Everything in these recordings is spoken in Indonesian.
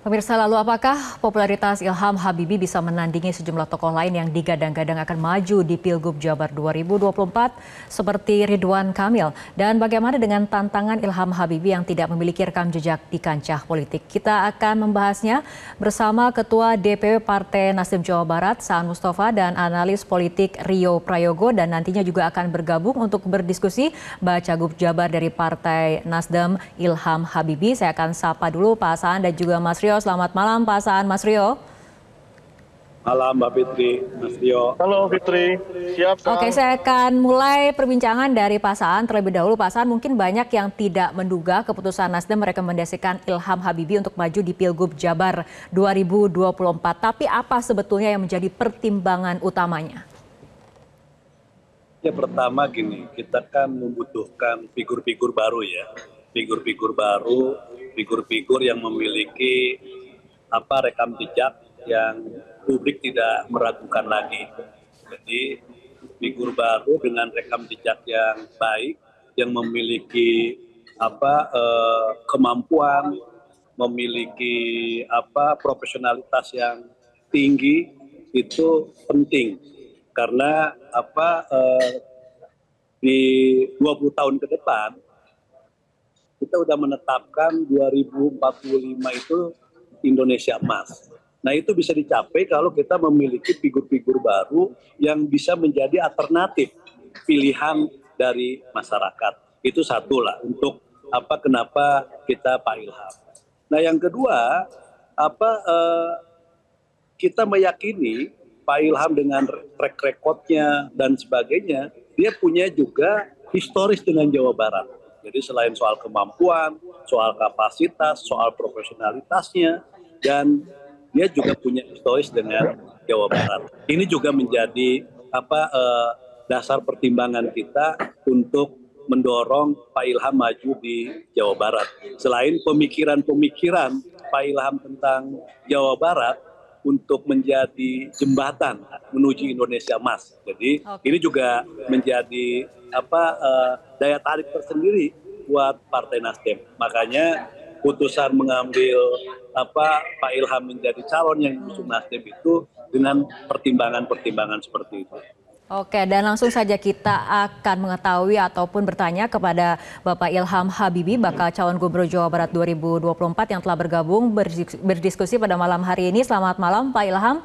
Pemirsa lalu apakah popularitas Ilham Habibie bisa menandingi sejumlah tokoh lain yang digadang-gadang akan maju di Pilgub Jabar 2024 seperti Ridwan Kamil? Dan bagaimana dengan tantangan Ilham Habibie yang tidak memiliki rekam jejak di kancah politik? Kita akan membahasnya bersama Ketua DPW Partai Nasdem Jawa Barat, Saan Mustafa, dan analis politik Rio Prayogo, dan nantinya juga akan bergabung untuk berdiskusi Bacagub Jabar dari Partai Nasdem Ilham Habibie. Saya akan sapa dulu Pak Saan dan juga Mas Rio Rio. Selamat malam Pak Saan, Mas Rio. Malam Mbak Fitri, Mas Rio. Halo Fitri, siap Saan. Oke, saya akan mulai perbincangan dari Pak Saan terlebih dahulu. Pak Saan, mungkin banyak yang tidak menduga keputusan Nasdem merekomendasikan Ilham Habibie untuk maju di Pilgub Jabar 2024. Tapi apa sebetulnya yang menjadi pertimbangan utamanya? Ya pertama gini, kita kan membutuhkan figur-figur baru ya. Figur-figur baru figur-figur yang memiliki apa rekam jejak yang publik tidak meragukan lagi. Jadi figur baru dengan rekam jejak yang baik, yang memiliki apa eh, kemampuan, memiliki apa profesionalitas yang tinggi itu penting karena apa eh, di 20 tahun ke depan kita sudah menetapkan 2045 itu Indonesia emas. Nah itu bisa dicapai kalau kita memiliki figur-figur baru yang bisa menjadi alternatif pilihan dari masyarakat. Itu satu lah untuk apa kenapa kita Pak Ilham. Nah yang kedua apa eh, kita meyakini Pak Ilham dengan track recordnya dan sebagainya dia punya juga historis dengan Jawa Barat jadi selain soal kemampuan, soal kapasitas, soal profesionalitasnya, dan dia juga punya historis dengan Jawa Barat. Ini juga menjadi apa eh, dasar pertimbangan kita untuk mendorong Pak Ilham maju di Jawa Barat. Selain pemikiran-pemikiran Pak Ilham tentang Jawa Barat untuk menjadi jembatan menuju Indonesia Emas. Jadi okay. ini juga menjadi apa uh, daya tarik tersendiri buat Partai Nasdem. Makanya putusan mengambil apa Pak Ilham menjadi calon yang diusung Nasdem itu dengan pertimbangan-pertimbangan seperti itu. Oke, dan langsung saja kita akan mengetahui ataupun bertanya kepada Bapak Ilham Habibie, bakal calon gubernur Jawa Barat 2024 yang telah bergabung berdiskusi pada malam hari ini. Selamat malam, Pak Ilham.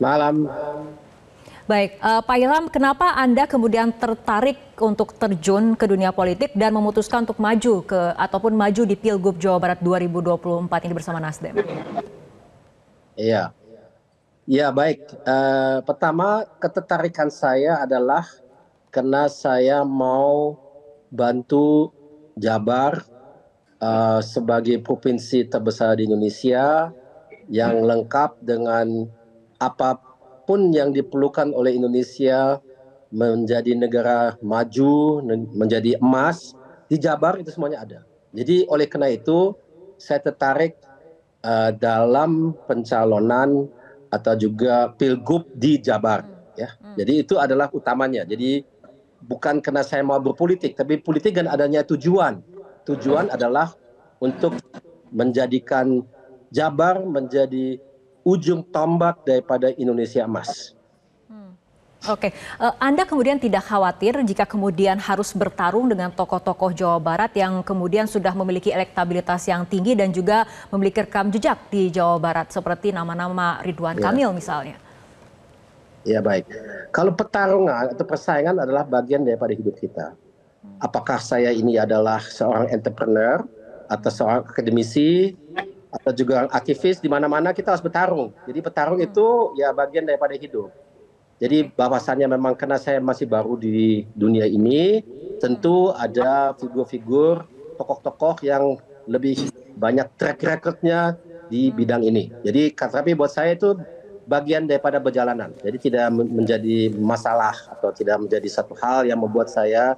Malam. Baik, uh, Pak Ilham, kenapa Anda kemudian tertarik untuk terjun ke dunia politik dan memutuskan untuk maju ke ataupun maju di Pilgub Jawa Barat 2024 ini bersama Nasdem? Iya, ya baik. Uh, pertama ketertarikan saya adalah karena saya mau bantu Jabar uh, sebagai provinsi terbesar di Indonesia yang lengkap dengan apa apa pun yang diperlukan oleh Indonesia menjadi negara maju, menjadi emas, di Jabar itu semuanya ada. Jadi oleh karena itu saya tertarik uh, dalam pencalonan atau juga pilgub di Jabar. Ya, hmm. jadi itu adalah utamanya. Jadi bukan karena saya mau berpolitik, tapi politik kan adanya tujuan. Tujuan adalah untuk menjadikan Jabar menjadi ujung tombak daripada Indonesia emas. Hmm. Oke, uh, Anda kemudian tidak khawatir jika kemudian harus bertarung dengan tokoh-tokoh Jawa Barat yang kemudian sudah memiliki elektabilitas yang tinggi dan juga memiliki rekam jejak di Jawa Barat seperti nama-nama Ridwan ya. Kamil misalnya. Ya baik. Kalau pertarungan atau persaingan adalah bagian daripada hidup kita. Apakah saya ini adalah seorang entrepreneur atau seorang akademisi atau juga aktivis di mana-mana kita harus bertarung. Jadi bertarung itu ya bagian daripada hidup. Jadi bahwasannya memang karena saya masih baru di dunia ini, tentu ada figur-figur tokoh-tokoh yang lebih banyak track recordnya di bidang ini. Jadi tapi buat saya itu bagian daripada perjalanan. Jadi tidak menjadi masalah atau tidak menjadi satu hal yang membuat saya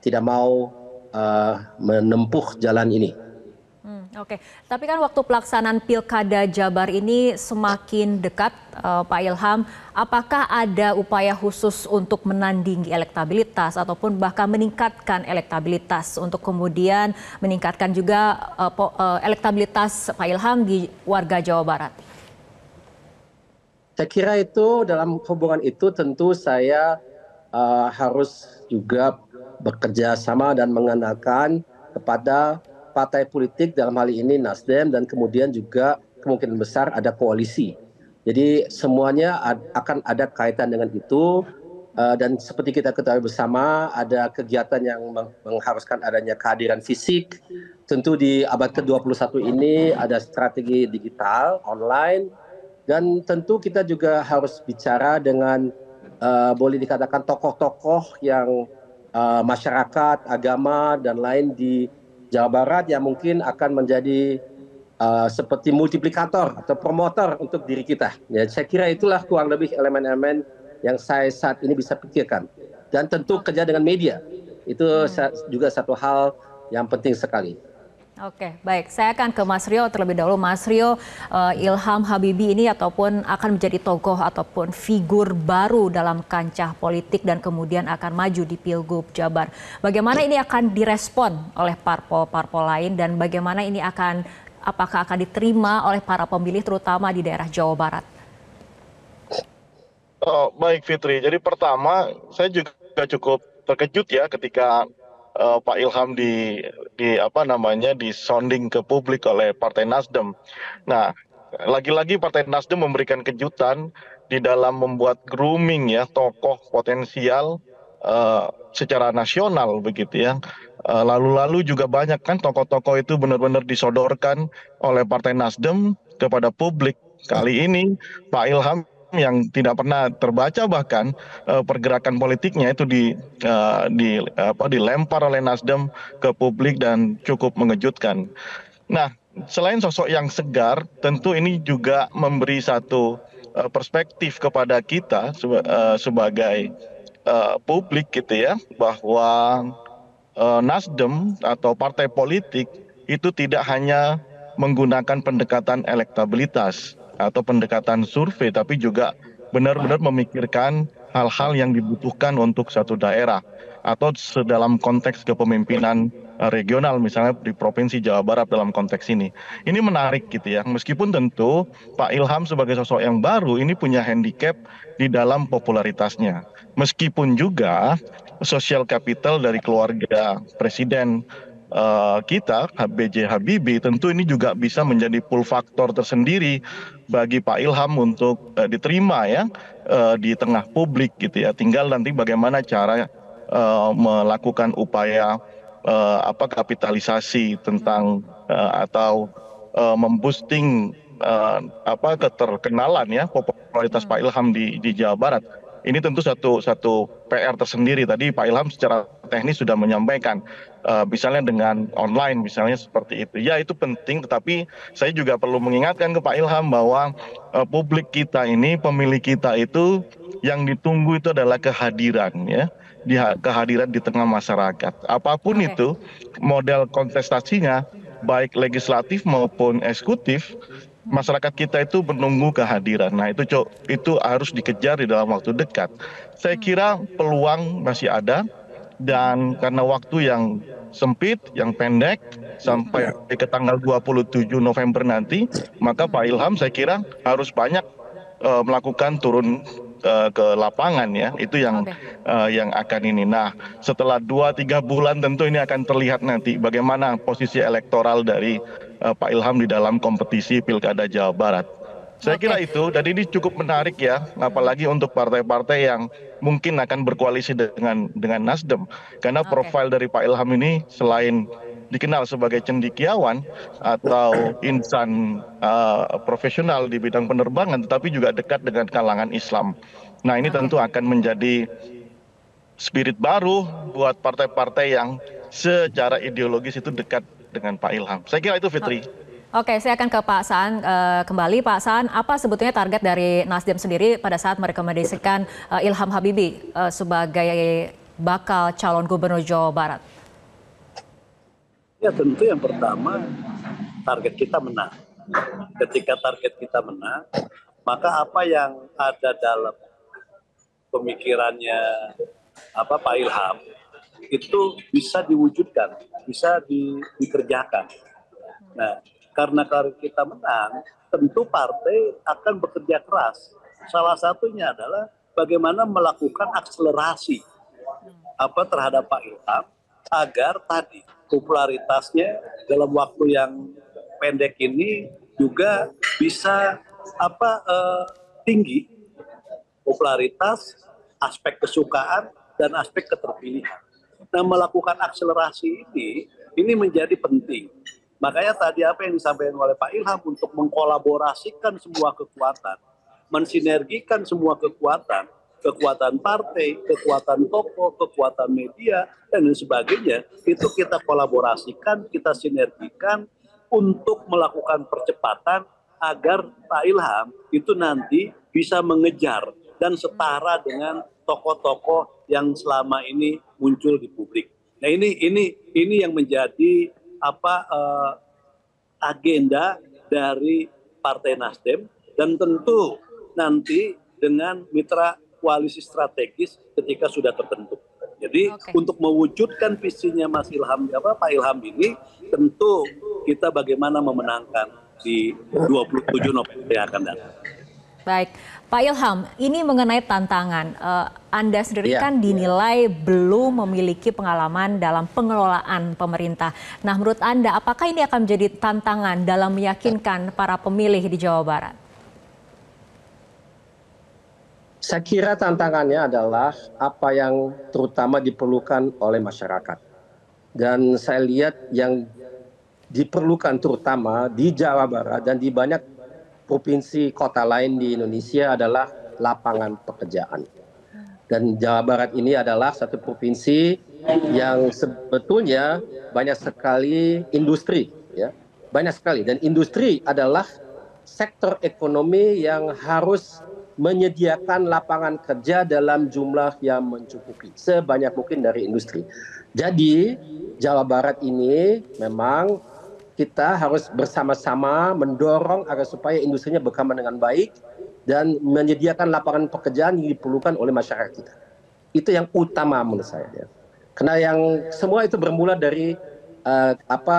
tidak mau uh, menempuh jalan ini. Oke, tapi kan waktu pelaksanaan Pilkada Jabar ini semakin dekat, uh, Pak Ilham. Apakah ada upaya khusus untuk menandingi elektabilitas ataupun bahkan meningkatkan elektabilitas untuk kemudian meningkatkan juga uh, uh, elektabilitas Pak Ilham di warga Jawa Barat? Saya kira itu dalam hubungan itu tentu saya uh, harus juga bekerja sama dan mengenakan kepada partai politik dalam hal ini Nasdem dan kemudian juga kemungkinan besar ada koalisi. Jadi semuanya akan ada kaitan dengan itu uh, dan seperti kita ketahui bersama ada kegiatan yang mengharuskan adanya kehadiran fisik. Tentu di abad ke-21 ini ada strategi digital online dan tentu kita juga harus bicara dengan uh, boleh dikatakan tokoh-tokoh yang uh, masyarakat, agama dan lain di Jawa Barat yang mungkin akan menjadi uh, seperti multiplikator atau promotor untuk diri kita. Ya, saya kira itulah kurang lebih elemen-elemen yang saya saat ini bisa pikirkan. Dan tentu kerja dengan media itu hmm. juga satu hal yang penting sekali. Oke, baik. Saya akan ke Mas Rio terlebih dahulu. Mas Rio, uh, Ilham Habibi ini ataupun akan menjadi tokoh ataupun figur baru dalam kancah politik dan kemudian akan maju di Pilgub Jabar. Bagaimana ini akan direspon oleh parpol-parpol lain dan bagaimana ini akan apakah akan diterima oleh para pemilih terutama di daerah Jawa Barat? Oh, baik Fitri. Jadi pertama, saya juga cukup terkejut ya ketika uh, Pak Ilham di di apa namanya disonding ke publik oleh Partai Nasdem. Nah, lagi-lagi Partai Nasdem memberikan kejutan di dalam membuat grooming ya tokoh potensial uh, secara nasional begitu ya. Lalu-lalu uh, juga banyak kan tokoh-tokoh itu benar-benar disodorkan oleh Partai Nasdem kepada publik. Kali ini Pak Ilham yang tidak pernah terbaca bahkan uh, pergerakan politiknya itu di uh, di apa dilempar oleh Nasdem ke publik dan cukup mengejutkan. Nah, selain sosok yang segar, tentu ini juga memberi satu uh, perspektif kepada kita uh, sebagai uh, publik gitu ya bahwa uh, Nasdem atau partai politik itu tidak hanya menggunakan pendekatan elektabilitas atau pendekatan survei tapi juga benar-benar memikirkan hal-hal yang dibutuhkan untuk satu daerah atau sedalam konteks kepemimpinan eh, regional misalnya di provinsi Jawa Barat dalam konteks ini. Ini menarik gitu ya. Meskipun tentu Pak Ilham sebagai sosok yang baru ini punya handicap di dalam popularitasnya. Meskipun juga social capital dari keluarga presiden uh, kita B.J. Habibie tentu ini juga bisa menjadi pull faktor tersendiri bagi Pak Ilham untuk uh, diterima ya uh, di tengah publik gitu ya. Tinggal nanti bagaimana cara uh, melakukan upaya uh, apa kapitalisasi tentang uh, atau uh, memboosting uh, apa keterkenalan ya popularitas Pak Ilham di di Jawa Barat ini tentu satu satu PR tersendiri tadi Pak Ilham secara teknis sudah menyampaikan uh, misalnya dengan online misalnya seperti itu ya itu penting tetapi saya juga perlu mengingatkan ke Pak Ilham bahwa uh, publik kita ini pemilih kita itu yang ditunggu itu adalah kehadiran ya di kehadiran di tengah masyarakat apa pun okay. itu model kontestasinya baik legislatif maupun eksekutif masyarakat kita itu menunggu kehadiran. Nah itu cok itu harus dikejar di dalam waktu dekat. Saya kira peluang masih ada dan karena waktu yang sempit, yang pendek sampai ke tanggal 27 November nanti, maka Pak Ilham saya kira harus banyak uh, melakukan turun uh, ke lapangan ya itu yang okay. uh, yang akan ini. Nah setelah dua tiga bulan tentu ini akan terlihat nanti bagaimana posisi elektoral dari uh, Pak Ilham di dalam kompetisi Pilkada Jawa Barat. Saya kira itu dan ini cukup menarik ya, apalagi untuk partai-partai yang mungkin akan berkoalisi dengan dengan Nasdem, karena okay. profil dari Pak Ilham ini selain dikenal sebagai cendikiawan atau insan uh, profesional di bidang penerbangan, tetapi juga dekat dengan kalangan Islam. Nah ini tentu akan menjadi spirit baru buat partai-partai yang secara ideologis itu dekat dengan Pak Ilham. Saya kira itu Fitri. Oke, saya akan ke Pak Saan uh, kembali. Pak Saan, apa sebetulnya target dari Nasdem sendiri pada saat merekomendasikan uh, Ilham Habibie uh, sebagai bakal calon gubernur Jawa Barat? Ya tentu yang pertama target kita menang. Ketika target kita menang, maka apa yang ada dalam pemikirannya apa Pak Ilham itu bisa diwujudkan, bisa di, dikerjakan. Nah, karena kita menang, tentu partai akan bekerja keras. Salah satunya adalah bagaimana melakukan akselerasi apa terhadap Pak Ilham agar tadi popularitasnya dalam waktu yang pendek ini juga bisa apa eh, tinggi popularitas, aspek kesukaan dan aspek keterpilihan. Nah, melakukan akselerasi ini ini menjadi penting. Makanya tadi apa yang disampaikan oleh Pak Ilham untuk mengkolaborasikan semua kekuatan, mensinergikan semua kekuatan, kekuatan partai, kekuatan tokoh, kekuatan media, dan lain sebagainya, itu kita kolaborasikan, kita sinergikan untuk melakukan percepatan agar Pak Ilham itu nanti bisa mengejar dan setara dengan tokoh-tokoh yang selama ini muncul di publik. Nah ini ini ini yang menjadi apa uh, agenda dari Partai Nasdem dan tentu nanti dengan mitra koalisi strategis ketika sudah terbentuk. Jadi okay. untuk mewujudkan visinya Mas Ilham apa Pak Ilham ini tentu kita bagaimana memenangkan di 27 November yang akan datang. Baik, Pak Ilham, ini mengenai tantangan. Uh, anda sendiri yeah. kan dinilai belum memiliki pengalaman dalam pengelolaan pemerintah. Nah, menurut Anda, apakah ini akan menjadi tantangan dalam meyakinkan para pemilih di Jawa Barat? Saya kira tantangannya adalah apa yang terutama diperlukan oleh masyarakat. Dan saya lihat yang diperlukan terutama di Jawa Barat dan di banyak provinsi kota lain di Indonesia adalah lapangan pekerjaan. Dan Jawa Barat ini adalah satu provinsi yang sebetulnya banyak sekali industri, ya, banyak sekali. Dan industri adalah sektor ekonomi yang harus menyediakan lapangan kerja dalam jumlah yang mencukupi sebanyak mungkin dari industri. Jadi Jawa Barat ini memang kita harus bersama-sama mendorong agar supaya industrinya berkembang dengan baik dan menyediakan lapangan pekerjaan yang diperlukan oleh masyarakat kita. Itu yang utama menurut saya. Ya. Karena yang semua itu bermula dari uh, apa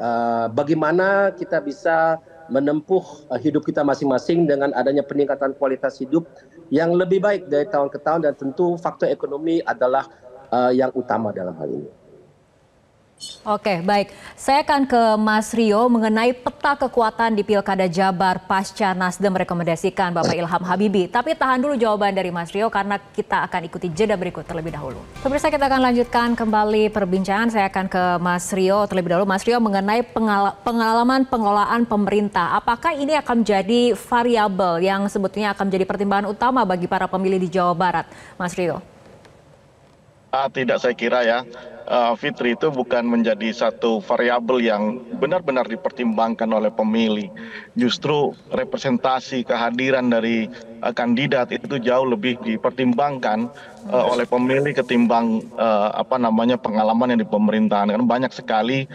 uh, bagaimana kita bisa menempuh uh, hidup kita masing-masing dengan adanya peningkatan kualitas hidup yang lebih baik dari tahun ke tahun dan tentu faktor ekonomi adalah uh, yang utama dalam hal ini. Oke, baik. Saya akan ke Mas Rio mengenai peta kekuatan di Pilkada Jabar pasca Nasdem merekomendasikan Bapak Ilham Habibi. Tapi tahan dulu jawaban dari Mas Rio karena kita akan ikuti jeda berikut terlebih dahulu. Pemirsa kita akan lanjutkan kembali perbincangan. Saya akan ke Mas Rio terlebih dahulu. Mas Rio mengenai pengalaman pengelolaan pemerintah. Apakah ini akan menjadi variabel yang sebetulnya akan menjadi pertimbangan utama bagi para pemilih di Jawa Barat? Mas Rio. Ah, tidak saya kira ya uh, Fitri itu bukan menjadi satu variabel yang benar-benar dipertimbangkan oleh pemilih. Justru representasi kehadiran dari uh, kandidat itu jauh lebih dipertimbangkan uh, oleh pemilih ketimbang uh, apa namanya pengalaman yang di pemerintahan. Karena banyak sekali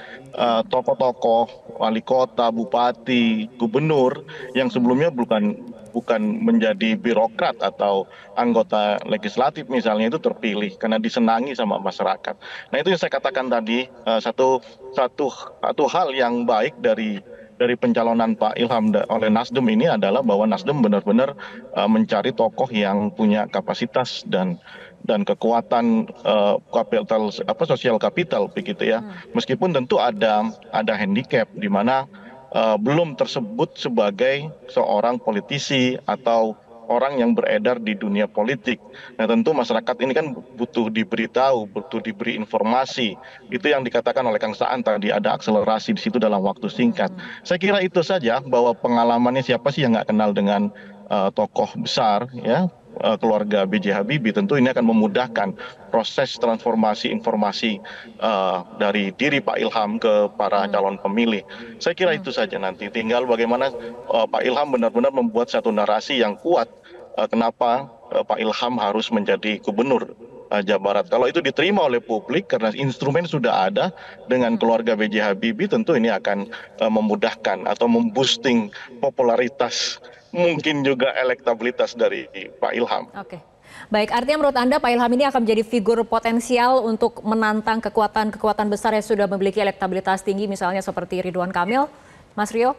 tokoh-tokoh, wali kota, bupati, gubernur yang sebelumnya bukan bukan menjadi birokrat atau anggota legislatif misalnya itu terpilih karena disenangi sama masyarakat. Nah itu yang saya katakan tadi uh, satu satu satu hal yang baik dari dari pencalonan Pak Ilham oleh Nasdem ini adalah bahwa Nasdem benar-benar uh, mencari tokoh yang punya kapasitas dan dan kekuatan uh, kapital apa sosial kapital begitu ya. Hmm. Meskipun tentu ada ada handicap di mana belum tersebut sebagai seorang politisi atau orang yang beredar di dunia politik. Nah tentu masyarakat ini kan butuh diberitahu, butuh diberi informasi. Itu yang dikatakan oleh Kang Saan tadi ada akselerasi di situ dalam waktu singkat. Saya kira itu saja bahwa pengalamannya siapa sih yang nggak kenal dengan uh, tokoh besar ya Eh, keluarga B.J. Habibie tentu ini akan memudahkan proses transformasi informasi uh, dari diri Pak Ilham ke para hmm. calon pemilih. Saya kira itu saja nanti. Tinggal bagaimana uh, Pak Ilham benar-benar membuat satu narasi yang kuat uh, kenapa uh, Pak Ilham harus menjadi gubernur Jawa Barat. Kalau itu diterima oleh publik karena instrumen sudah ada dengan keluarga B.J. Habibie tentu ini akan uh, memudahkan atau memboosting popularitas mungkin juga elektabilitas dari Pak Ilham. Oke. Baik, artinya menurut Anda Pak Ilham ini akan menjadi figur potensial untuk menantang kekuatan-kekuatan besar yang sudah memiliki elektabilitas tinggi misalnya seperti Ridwan Kamil, Mas Rio?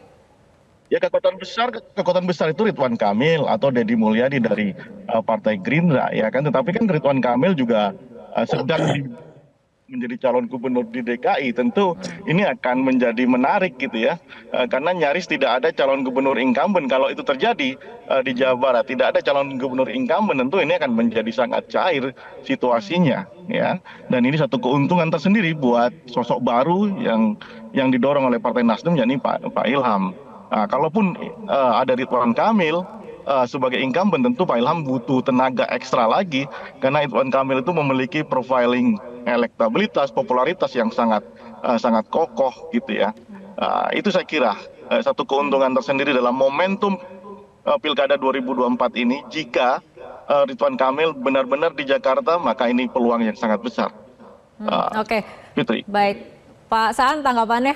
Ya kekuatan besar, kekuatan besar itu Ridwan Kamil atau Deddy Mulyadi dari uh, Partai Gerindra ya kan. Tetapi kan Ridwan Kamil juga uh, sedang di, menjadi calon gubernur di DKI. Tentu ini akan menjadi menarik gitu ya, uh, karena nyaris tidak ada calon gubernur incumbent. Kalau itu terjadi uh, di Jawa Barat, tidak ada calon gubernur incumbent, tentu ini akan menjadi sangat cair situasinya ya. Dan ini satu keuntungan tersendiri buat sosok baru yang yang didorong oleh Partai Nasdem, yakni Pak, Pak Ilham. Nah, kalaupun uh, ada Ridwan Kamil uh, sebagai incumbent tentu Pak Ilham butuh tenaga ekstra lagi karena Ridwan Kamil itu memiliki profiling elektabilitas, popularitas yang sangat uh, sangat kokoh gitu ya. Uh, itu saya kira uh, satu keuntungan tersendiri dalam momentum uh, Pilkada 2024 ini jika uh, Ridwan Kamil benar-benar di Jakarta maka ini peluang yang sangat besar. Uh, hmm, Oke. Okay. Fitri. Baik. Pak Saan tanggapannya?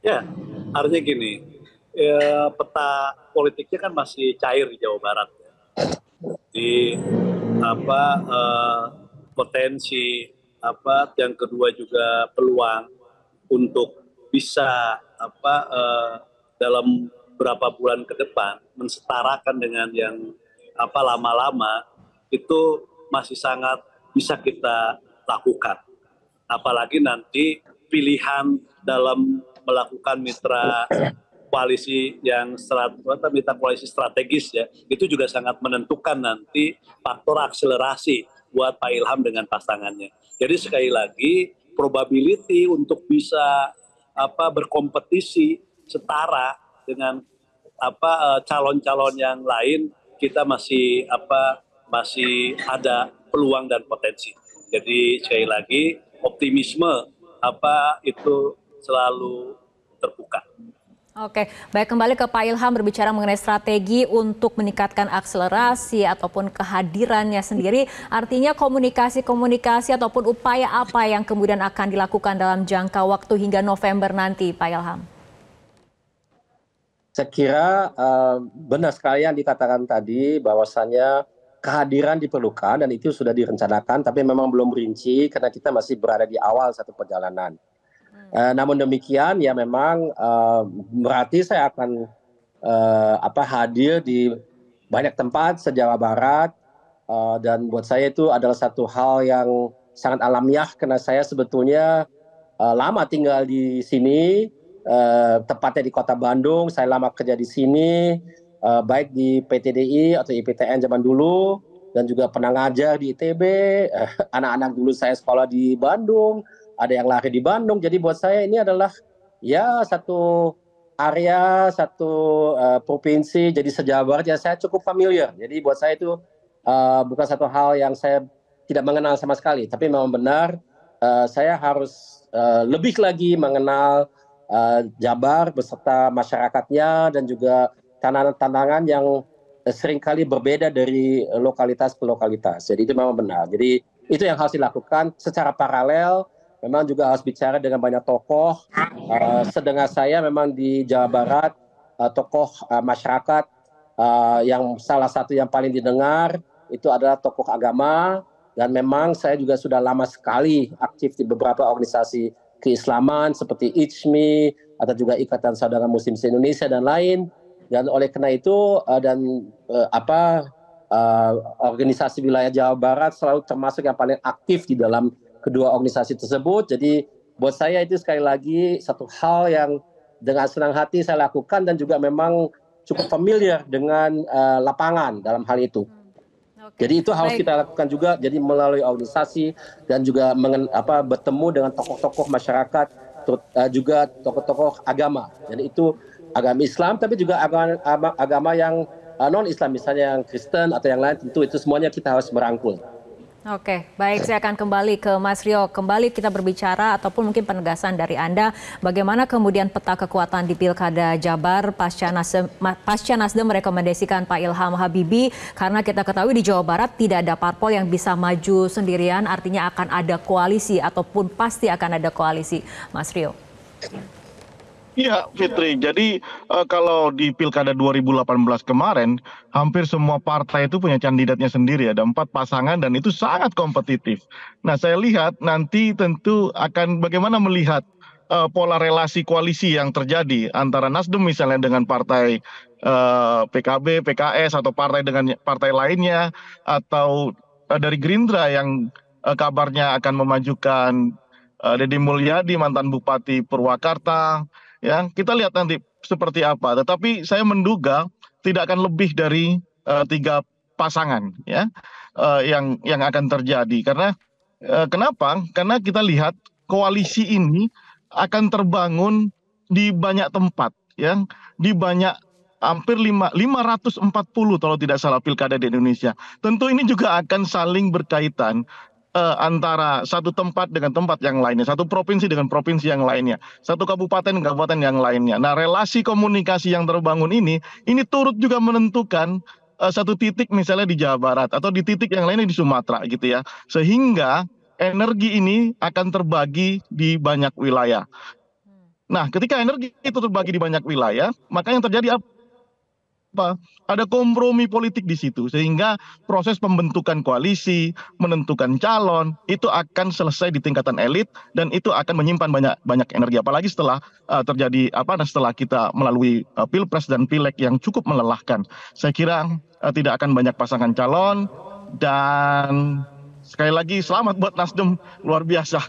Ya, artinya gini, ya, peta politiknya kan masih cair di Jawa Barat. Ya. Di apa eh, potensi apa yang kedua juga peluang untuk bisa apa eh, dalam beberapa bulan ke depan mensetarakan dengan yang apa lama-lama itu masih sangat bisa kita lakukan. Apalagi nanti pilihan dalam melakukan mitra koalisi yang strategi, mitra koalisi strategis ya, itu juga sangat menentukan nanti faktor akselerasi buat Pak Ilham dengan pasangannya. Jadi sekali lagi probability untuk bisa apa berkompetisi setara dengan apa eh, calon-calon yang lain kita masih apa masih ada peluang dan potensi. Jadi sekali lagi optimisme apa itu selalu terbuka. Oke, baik kembali ke Pak Ilham berbicara mengenai strategi untuk meningkatkan akselerasi ataupun kehadirannya sendiri. Artinya komunikasi-komunikasi ataupun upaya apa yang kemudian akan dilakukan dalam jangka waktu hingga November nanti, Pak Ilham? Saya kira uh, benar sekali yang dikatakan tadi bahwasannya kehadiran diperlukan dan itu sudah direncanakan, tapi memang belum rinci karena kita masih berada di awal satu perjalanan. Uh, namun demikian ya memang uh, berarti saya akan apa hadir di banyak tempat sejawa barat. Dan buat saya itu adalah satu hal yang sangat alamiah karena saya sebetulnya lama tinggal di sini. Tepatnya di kota Bandung saya lama kerja di sini. Baik di PTDI atau IPTN zaman dulu. Dan juga pernah ngajar di ITB anak-anak dulu saya sekolah di Bandung ada yang lari di Bandung. Jadi buat saya ini adalah ya satu area, satu uh, provinsi, jadi sejauh ya saya cukup familiar. Jadi buat saya itu uh, bukan satu hal yang saya tidak mengenal sama sekali, tapi memang benar uh, saya harus uh, lebih lagi mengenal uh, Jabar beserta masyarakatnya dan juga tantangan-tantangan yang sering kali berbeda dari lokalitas ke lokalitas. Jadi itu memang benar. Jadi itu yang harus dilakukan secara paralel memang juga harus bicara dengan banyak tokoh. Uh, sedengar saya memang di Jawa Barat uh, tokoh uh, masyarakat uh, yang salah satu yang paling didengar itu adalah tokoh agama. Dan memang saya juga sudah lama sekali aktif di beberapa organisasi keislaman seperti ICMI atau juga Ikatan Saudara Muslim se-Indonesia dan lain. Dan oleh karena itu uh, dan uh, apa uh, organisasi wilayah Jawa Barat selalu termasuk yang paling aktif di dalam kedua organisasi tersebut. Jadi buat saya itu sekali lagi satu hal yang dengan senang hati saya lakukan dan juga memang cukup familiar dengan uh, lapangan dalam hal itu. Hmm, okay. Jadi itu harus Baik. kita lakukan juga. Jadi melalui organisasi dan juga mengen, apa, bertemu dengan tokoh-tokoh masyarakat, terut, uh, juga tokoh-tokoh agama. Jadi itu agama Islam, tapi juga agama, agama yang uh, non Islam, misalnya yang Kristen atau yang lain. Tentu itu semuanya kita harus merangkul. Oke, baik. Saya akan kembali ke Mas Rio. Kembali kita berbicara ataupun mungkin penegasan dari Anda, bagaimana kemudian peta kekuatan di Pilkada Jabar pasca Nasdem, pasca Nasdem merekomendasikan Pak Ilham Habibie, karena kita ketahui di Jawa Barat tidak ada parpol yang bisa maju sendirian, artinya akan ada koalisi ataupun pasti akan ada koalisi. Mas Rio. Iya, Fitri. Jadi uh, kalau di Pilkada 2018 kemarin, hampir semua partai itu punya kandidatnya sendiri. Ada empat pasangan dan itu sangat kompetitif. Nah, saya lihat nanti tentu akan bagaimana melihat uh, pola relasi koalisi yang terjadi antara Nasdem misalnya dengan partai uh, PKB, PKS atau partai dengan partai lainnya atau uh, dari Gerindra yang uh, kabarnya akan memajukan uh, Deddy Mulyadi mantan Bupati Purwakarta ya kita lihat nanti seperti apa. Tetapi saya menduga tidak akan lebih dari uh, tiga pasangan ya uh, yang yang akan terjadi. Karena uh, kenapa? Karena kita lihat koalisi ini akan terbangun di banyak tempat ya. Di banyak hampir lima 540 kalau tidak salah pilkada di Indonesia. Tentu ini juga akan saling berkaitan uh, antara satu tempat dengan tempat yang lainnya, satu provinsi dengan provinsi yang lainnya, satu kabupaten dengan kabupaten yang lainnya. Nah, relasi komunikasi yang terbangun ini, ini turut juga menentukan uh, satu titik misalnya di Jawa Barat atau di titik yang lainnya di Sumatera gitu ya, sehingga energi ini akan terbagi di banyak wilayah. Nah, ketika energi itu terbagi di banyak wilayah, maka yang terjadi apa? Apa ada kompromi politik di situ sehingga proses pembentukan koalisi menentukan calon itu akan selesai di tingkatan elit dan itu akan menyimpan banyak banyak energi. Apalagi setelah uh, terjadi apa setelah kita melalui uh, pilpres dan pileg yang cukup melelahkan. Saya kira uh, tidak akan banyak pasangan calon dan sekali lagi selamat buat Nasdem luar biasa.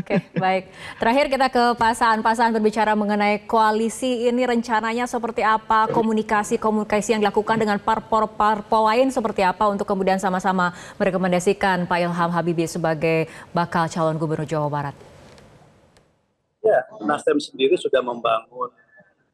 Oke baik. Terakhir kita ke pasangan pasangan berbicara mengenai koalisi ini rencananya seperti apa komunikasi komunikasi yang dilakukan dengan parpol parpol lain seperti apa untuk kemudian sama-sama merekomendasikan Pak Ilham Habibie sebagai bakal calon gubernur Jawa Barat. Ya Nasdem sendiri sudah membangun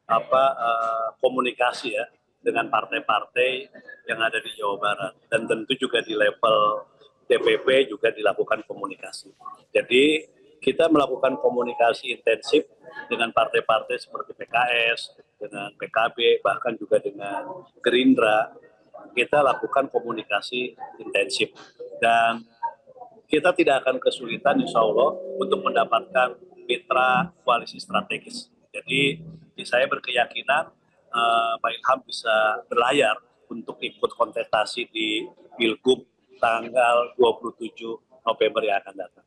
apa uh, komunikasi ya dengan partai-partai yang ada di Jawa Barat dan tentu juga di level DPP juga dilakukan komunikasi. Jadi kita melakukan komunikasi intensif dengan partai-partai seperti PKS, dengan PKB, bahkan juga dengan Gerindra. Kita lakukan komunikasi intensif dan kita tidak akan kesulitan insya Allah untuk mendapatkan mitra koalisi strategis. Jadi saya berkeyakinan uh, Pak Ilham bisa berlayar untuk ikut kontestasi di Pilgub tanggal 27 November yang akan datang.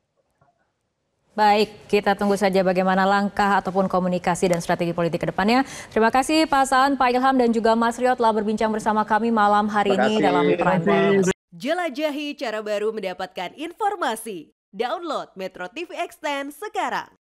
Baik, kita tunggu saja bagaimana langkah ataupun komunikasi dan strategi politik ke depannya. Terima kasih Pak Saan, Pak Ilham, dan juga Mas Rio telah berbincang bersama kami malam hari ini dalam Prime News. Jelajahi cara baru mendapatkan informasi. Download Metro TV Extend sekarang.